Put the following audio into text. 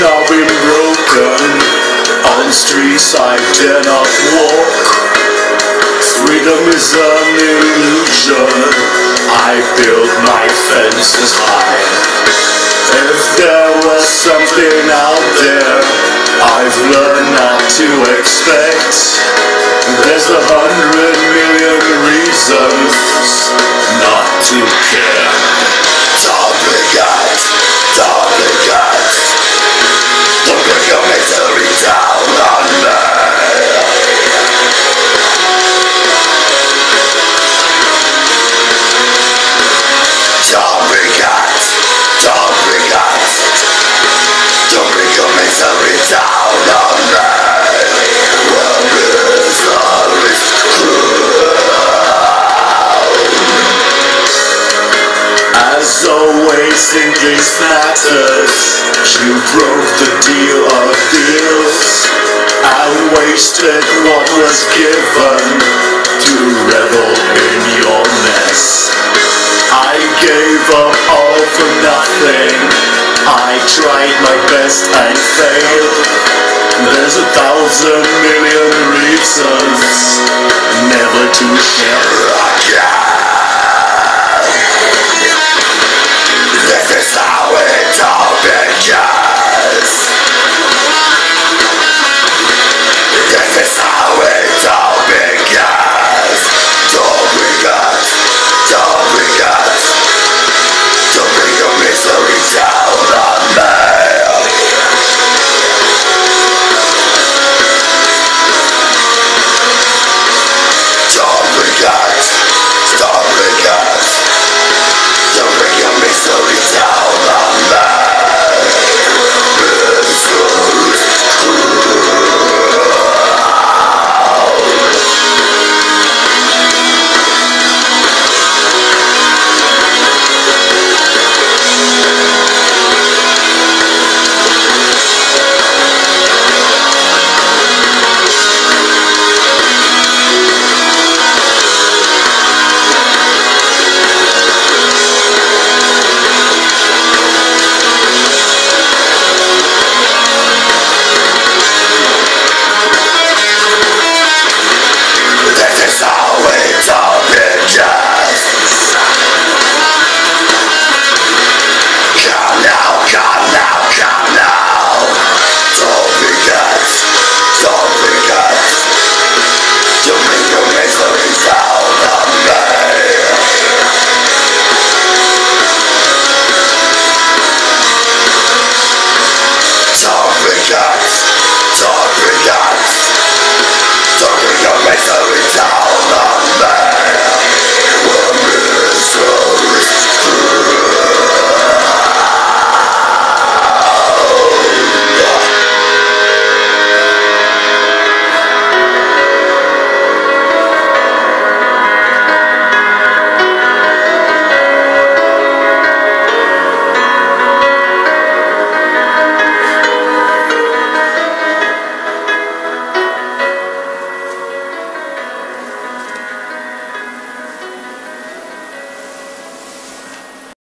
now been broken. On streets I dare not walk. Freedom is an illusion. I build my fences high. If there was something out there I've learned not to expect, there's a hundred million reasons Always in these matters, you broke the deal of deals I wasted what was given to revel in your mess. I gave up all for nothing. I tried my best and failed. There's a thousand million reasons never to share.